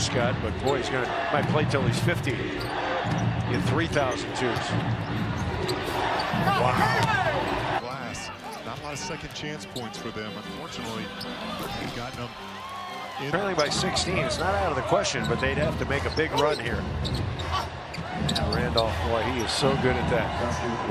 Scott, but boy, he's going to might play till he's 50 in 3,000 twos. Wow. Glass. Not a lot of second chance points for them. Unfortunately, He's gotten them. Apparently by 16, it's not out of the question, but they'd have to make a big run here. Randolph, boy, he is so good at that.